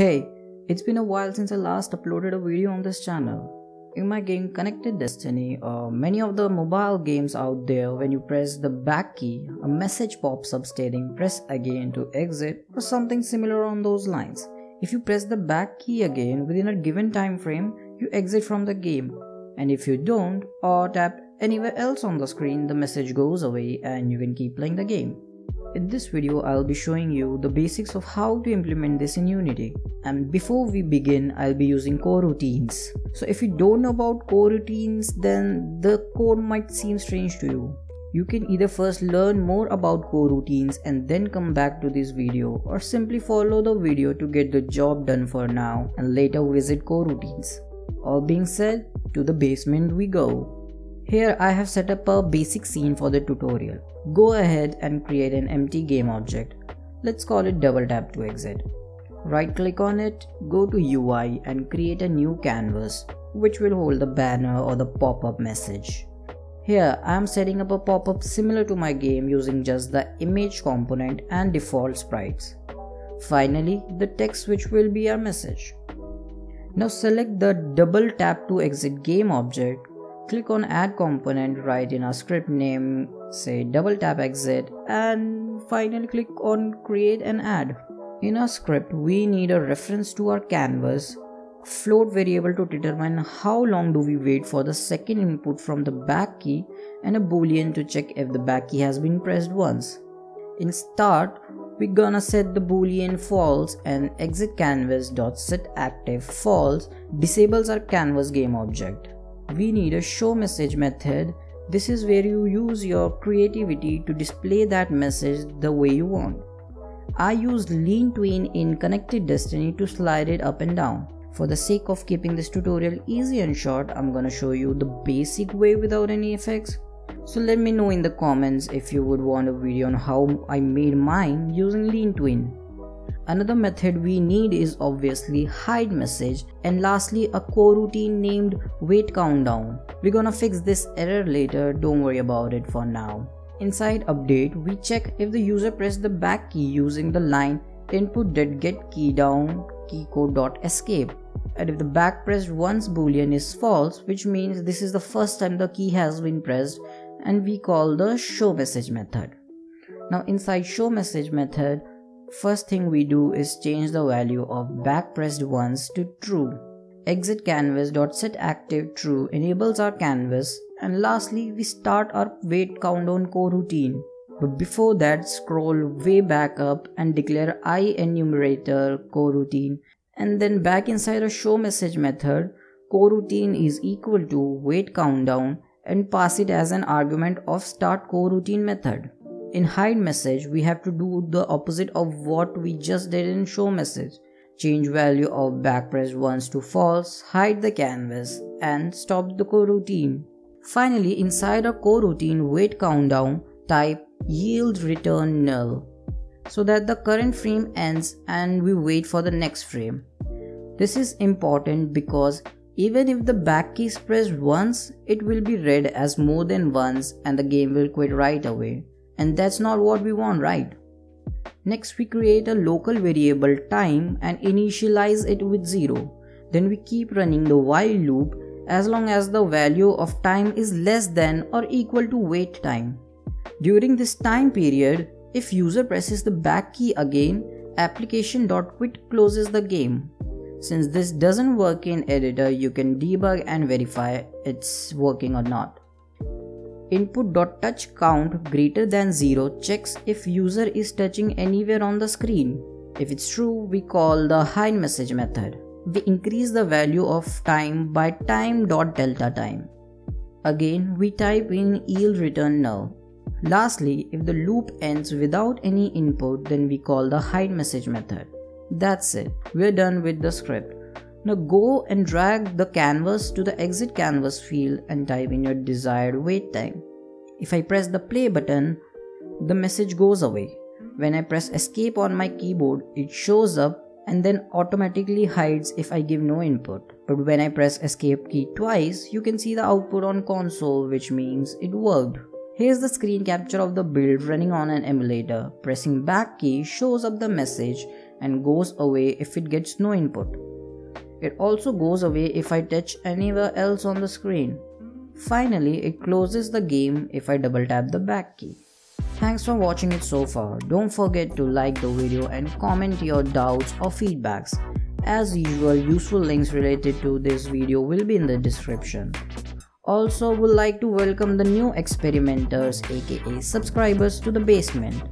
Hey, it's been a while since I last uploaded a video on this channel. In my game Connected Destiny or many of the mobile games out there when you press the back key, a message pops up stating press again to exit or something similar on those lines. If you press the back key again within a given time frame, you exit from the game. And if you don't or tap anywhere else on the screen, the message goes away and you can keep playing the game. In this video, I'll be showing you the basics of how to implement this in Unity. And before we begin, I'll be using coroutines. So if you don't know about coroutines, then the code might seem strange to you. You can either first learn more about coroutines and then come back to this video or simply follow the video to get the job done for now and later visit coroutines. All being said, to the basement we go. Here I have set up a basic scene for the tutorial. Go ahead and create an empty game object. Let's call it double tap to exit. Right click on it, go to UI and create a new canvas which will hold the banner or the pop-up message. Here I am setting up a pop-up similar to my game using just the image component and default sprites. Finally, the text which will be our message. Now select the double tap to exit game object click on add component write in a script name say double tap exit and finally click on create and add. In our script we need a reference to our canvas float variable to determine how long do we wait for the second input from the back key and a boolean to check if the back key has been pressed once. In start we're gonna set the boolean false and exit canvas dot active false disables our canvas game object we need a show message method. This is where you use your creativity to display that message the way you want. I used LeanTween in Connected Destiny to slide it up and down. For the sake of keeping this tutorial easy and short, I'm gonna show you the basic way without any effects. So let me know in the comments if you would want a video on how I made mine using LeanTween. Another method we need is obviously hide message and lastly a coroutine named wait countdown. We're gonna fix this error later, don't worry about it for now. Inside update, we check if the user pressed the back key using the line input.get key down key code dot escape and if the back pressed once boolean is false which means this is the first time the key has been pressed and we call the show message method. Now inside show message method First thing we do is change the value of back pressed once to true. Exit canvas.set active true enables our canvas and lastly we start our wait countdown coroutine. But before that scroll way back up and declare i enumerator coroutine and then back inside a show message method coroutine is equal to wait countdown and pass it as an argument of start coroutine method. In hide message, we have to do the opposite of what we just did in show message. Change value of back press once to false, hide the canvas, and stop the coroutine. Finally, inside our coroutine wait countdown, type yield return null so that the current frame ends and we wait for the next frame. This is important because even if the back key is pressed once, it will be read as more than once and the game will quit right away and that's not what we want, right? Next, we create a local variable time and initialize it with 0. Then we keep running the while loop as long as the value of time is less than or equal to wait time. During this time period, if user presses the back key again, application.quit closes the game. Since this doesn't work in editor, you can debug and verify it's working or not input.touch count greater than 0 checks if user is touching anywhere on the screen. If it's true, we call the hide message method. We increase the value of time by time.delta time. Again, we type in yield return null. Lastly, if the loop ends without any input, then we call the hide message method. That's it. We're done with the script. Now go and drag the canvas to the exit canvas field and type in your desired wait time. If I press the play button, the message goes away. When I press escape on my keyboard, it shows up and then automatically hides if I give no input. But when I press escape key twice, you can see the output on console which means it worked. Here's the screen capture of the build running on an emulator. Pressing back key shows up the message and goes away if it gets no input. It also goes away if I touch anywhere else on the screen. Finally, it closes the game if I double tap the back key. Thanks for watching it so far. Don't forget to like the video and comment your doubts or feedbacks. As usual, useful links related to this video will be in the description. Also would like to welcome the new experimenters aka subscribers to the basement.